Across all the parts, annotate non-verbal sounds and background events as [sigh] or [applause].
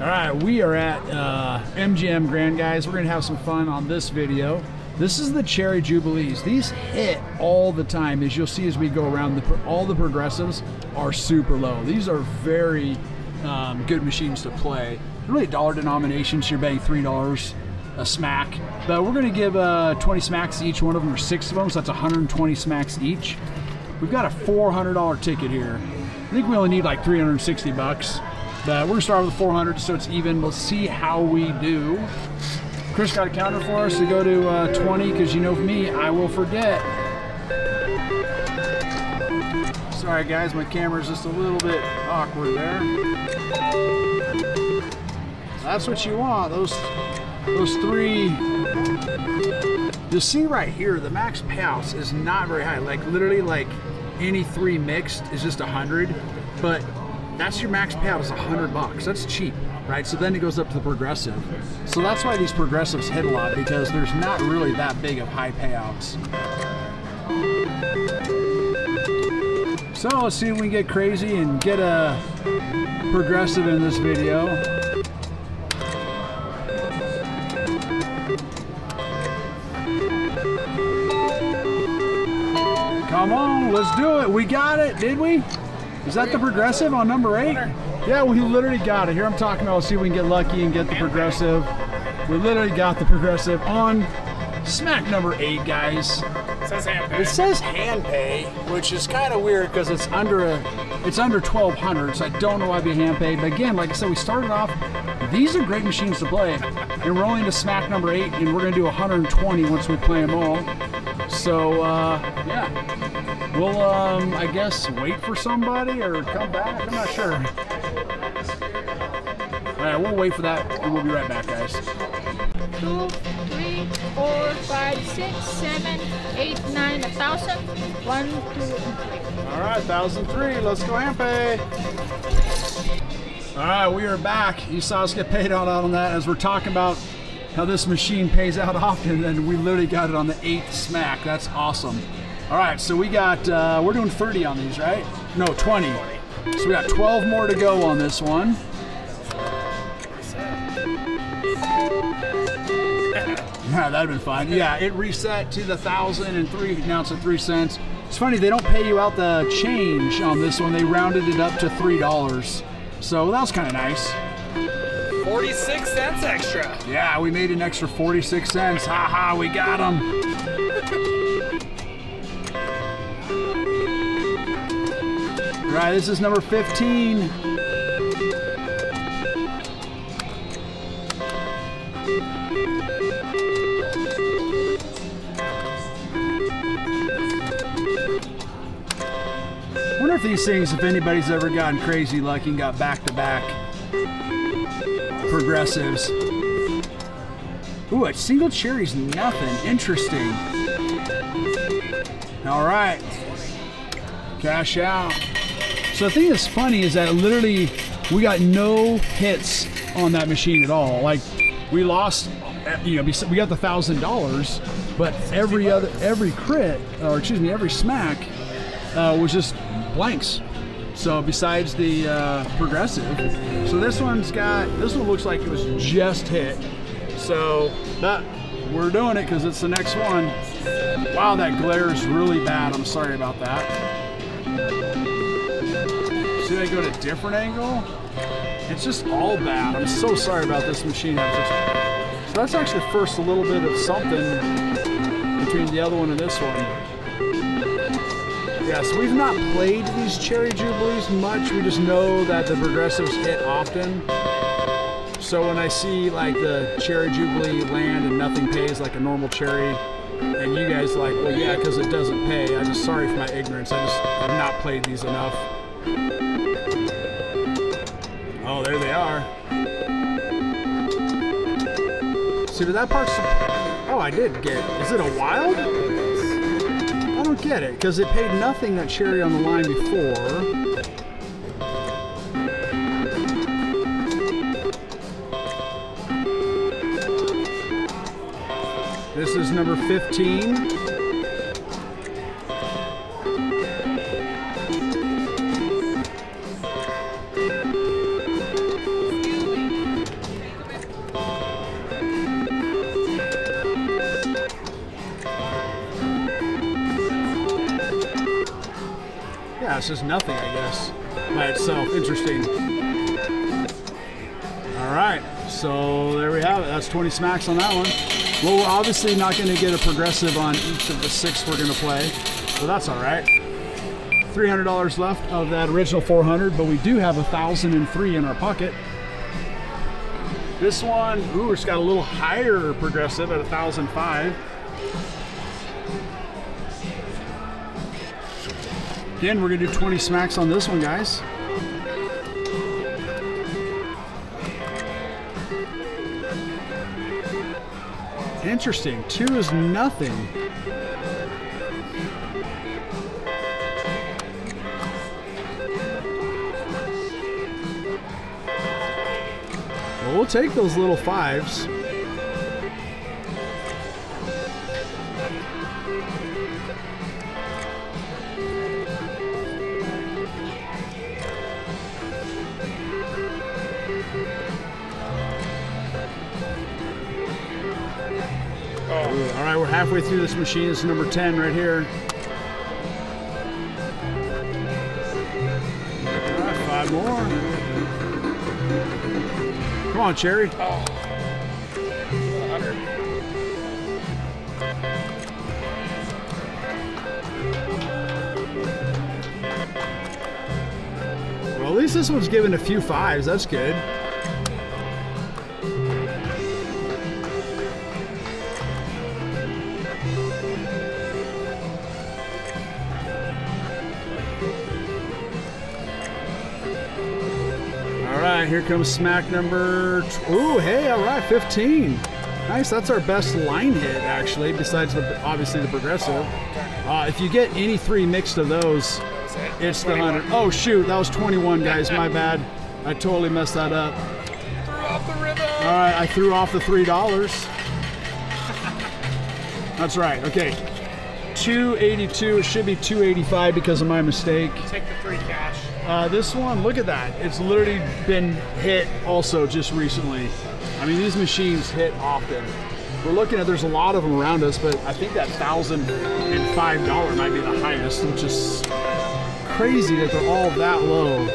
All right, we are at uh, MGM Grand, guys. We're gonna have some fun on this video. This is the Cherry Jubilees. These hit all the time, as you'll see as we go around. The, all the progressives are super low. These are very um, good machines to play. Really dollar denominations, you're betting $3 a smack. But we're gonna give uh, 20 smacks each one of them, or six of them, so that's 120 smacks each. We've got a $400 ticket here. I think we only need like 360 bucks. But we're gonna start with 400 so it's even. We'll see how we do. Chris got a counter for us to go to uh, 20 because you know me, I will forget. Sorry guys, my camera's just a little bit awkward there. That's what you want, those, those three. You see right here, the max payouts is not very high. Like literally like any three mixed is just 100, but that's your max payout is 100 bucks. That's cheap, right? So then it goes up to the progressive. So that's why these progressives hit a lot because there's not really that big of high payouts. So let's see if we can get crazy and get a progressive in this video. Come on, let's do it. We got it, did we? Is that the progressive on number eight? Yeah, we literally got it. Here I'm talking about, let's see if we can get lucky and get the progressive. We literally got the progressive on smack number eight, guys. It says hand pay. It says hand pay, which is kind of weird because it's under a, it's under 1200, so I don't know why it'd be hand pay. But again, like I said, we started off, these are great machines to play. And we're only into smack number eight, and we're gonna do 120 once we play them all. So, uh, yeah. We'll, um, I guess, wait for somebody or come back. I'm not sure. All right, we'll wait for that, and we'll be right back, guys. two, three, four, five, six, seven, eight, nine, a thousand. One, two, and three. All right, thousand three. Let's go Handpay. All right, we are back. You saw us get paid out on that as we're talking about how this machine pays out [laughs] often, and we literally got it on the eighth smack. That's awesome. All right, so we got uh, we're doing 30 on these, right? No, 20. So we got 12 more to go on this one. [laughs] Yeah, that'd been fun. Yeah, it reset to the thousand and three. Now it's at three cents. It's funny they don't pay you out the change on this one. They rounded it up to three dollars. So that was kind of nice. 46 cents extra. Yeah, we made an extra 46 cents. Ha ha, we got them. Right, this is number 15. wonder if these things, if anybody's ever gotten crazy lucky and got back to back progressives. Ooh, a single cherry's nothing. Interesting. All right. Cash out. So the thing that's funny is that literally we got no hits on that machine at all. Like we lost, you know, we got the thousand dollars, but every other, every crit, or excuse me, every smack uh, was just blanks. So besides the uh, progressive, so this one's got, this one looks like it was just hit. So that we're doing it because it's the next one. Wow, that glare is really bad. I'm sorry about that. See, I go to a different angle. It's just all bad. I'm so sorry about this machine. So that's actually first a little bit of something between the other one and this one. Yeah, so we've not played these Cherry Jubilees much. We just know that the progressives hit often. So when I see like the Cherry Jubilee land and nothing pays like a normal cherry, and you guys like, well, yeah, because it doesn't pay. I'm just sorry for my ignorance. I just have not played these enough. Oh, there they are. See, but that part's. Oh, I did get. Is it a wild? I don't get it because it paid nothing that cherry on the line before. This is number 15. It's just nothing, I guess, by itself. Interesting. All right, so there we have it. That's 20 smacks on that one. Well, we're obviously not going to get a progressive on each of the six we're going to play, but that's all right. $300 left of that original 400, but we do have a 1,003 in our pocket. This one, ooh, it's got a little higher progressive at 1,005. Again, we're gonna do 20 smacks on this one, guys. Interesting. Two is nothing. Well, we'll take those little fives. Halfway through this machine. This is number 10 right here. All right, five more. Come on, Cherry. Oh. Well, at least this one's given a few fives. That's good. Here comes smack number. Ooh, hey, all right, 15. Nice. That's our best line hit, actually, besides the obviously the progressive. Uh, if you get any three mixed of those, it's the 100. Oh, shoot. That was 21, guys. My bad. I totally messed that up. All right, I threw off the $3. That's right. Okay. 282. It should be 285 because of my mistake. Take the three cash. Uh, this one, look at that. It's literally been hit also just recently. I mean, these machines hit often. We're looking at, there's a lot of them around us, but I think that $1,005 might be the highest, which is crazy that they're all that low.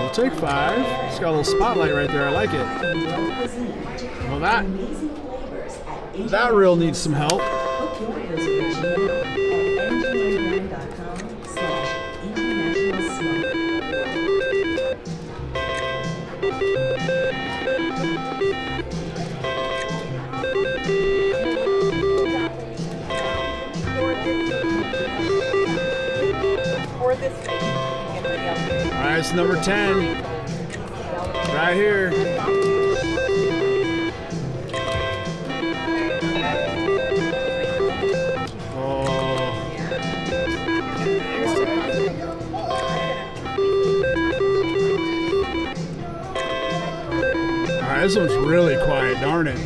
We'll take five. It's got a little spotlight right there. I like it. Well, that that reel needs some help. All right, it's number 10. Right here. This one's really quiet, darn it.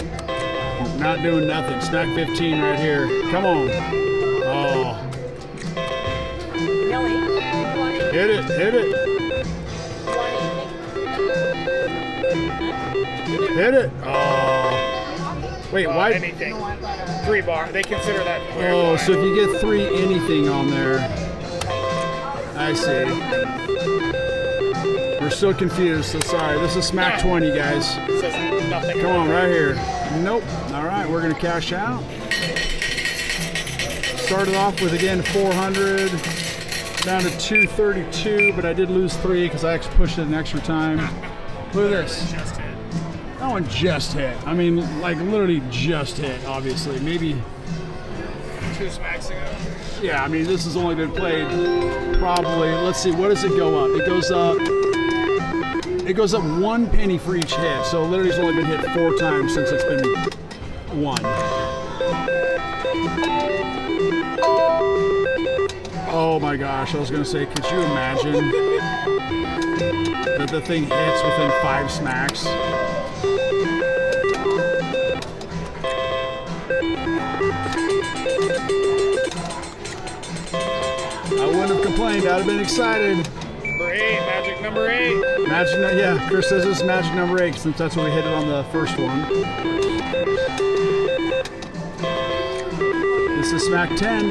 Not doing nothing. Snack 15 right here. Come on. Oh, Really? You want it? hit it, hit it, You want anything? hit it. Oh. Wait, Uh, why? anything. Three bar. They consider that Oh, line. so if you get three anything on there, I see. Still confused, so sorry. This is Smack 20, guys. Come on, right here. Nope. All right, we're gonna cash out. Started off with again 400, down to 232, but I did lose three because I actually pushed it an extra time. Look at this. That one just hit. I mean, like literally just hit. Obviously, maybe Two smacks ago. Yeah, I mean, this has only been played probably, let's see, what does it go up? It goes up, it goes up one penny for each hit. So literally it's only been hit four times since it's been one. Oh my gosh, I was gonna say, could you imagine that the thing hits within five smacks? I wouldn't have complained, I'd have been excited. Magic number eight. Magic, yeah, Chris says it's magic number eight since that's what we hit it on the first one. This is Smack 10.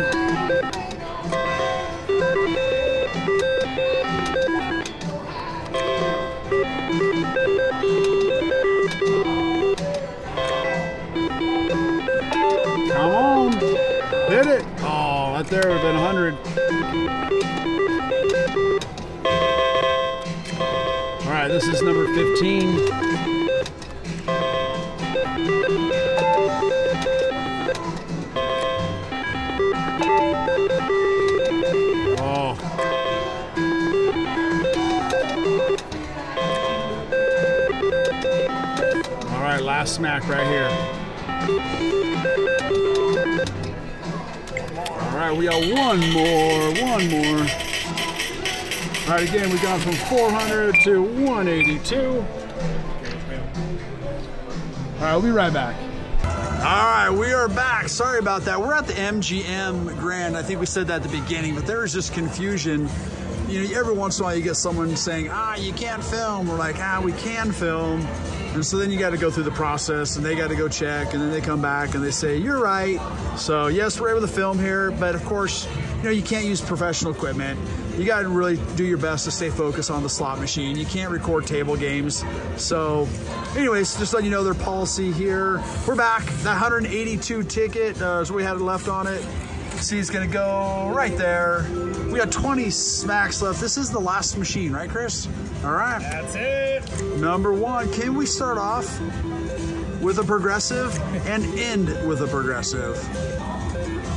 Come on. Hit it. Oh, that there would have been 100. This is number 15. Oh. All right, last smack right here. All right, we got one more, one more. All right, again, we've gone from 400 to 182. All right, we'll be right back. All right, we are back. Sorry about that. We're at the MGM Grand. I think we said that at the beginning, but there is just confusion. You know, every once in a while you get someone saying, ah, you can't film. We're like, ah, we can film. And so then you got to go through the process and they got to go check and then they come back and they say, you're right. So, yes, we're able to film here, but of course, you know, you can't use professional equipment. You got to really do your best to stay focused on the slot machine. You can't record table games. So, anyways, just letting you know their policy here. We're back. That 182 ticket uh, is what we had left on it. See, it's going to go right there. We got 20 smacks left. This is the last machine, right, Chris? All right. That's it. Number one, can we start off with a progressive and end with a progressive?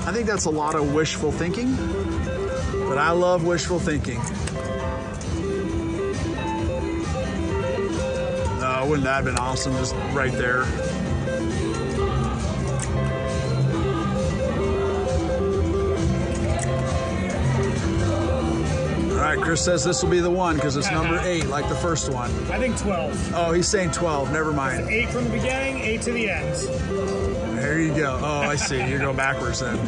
I think that's a lot of wishful thinking, but I love wishful thinking. Oh, wouldn't that have been awesome? Just right there. All right, Chris says this will be the one because it's number [laughs] eight, like the first one. I think 12. Oh, he's saying 12. Never mind. Eight from the beginning, eight to the end. There you go. Oh, I see. You're going backwards then.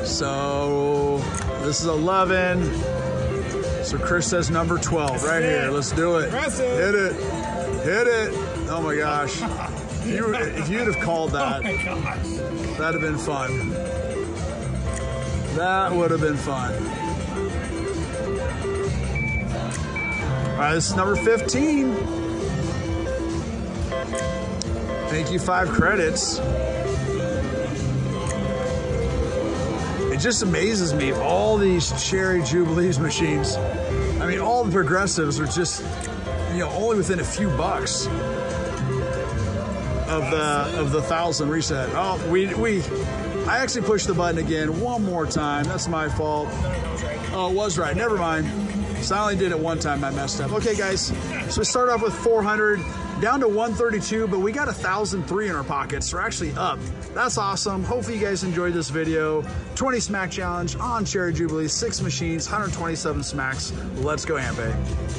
[laughs] So this is 11. So Chris says number 12 right here. Let's do it. Impressive. Hit it. Hit it. Oh my gosh. If, you, if you'd have called [laughs] Oh that, gosh. that'd have been fun. That would have been fun. Right, this is number 15. Thank you, five credits. It just amazes me, all these Cherry Jubilees machines. I mean, all the progressives are just, you know, only within a few bucks of the of the thousand reset. Oh, we we, I actually pushed the button again one more time. That's my fault. Oh, it was right. Never mind. So I only did it one time. I messed up. Okay, guys. So we start off with 400, down to 132, but we got a 1,003 in our pockets. We're actually up. That's awesome. Hopefully you guys enjoyed this video. 20 smack challenge on Cherry Jubilee, six machines, 127 smacks. Let's go, Handpay.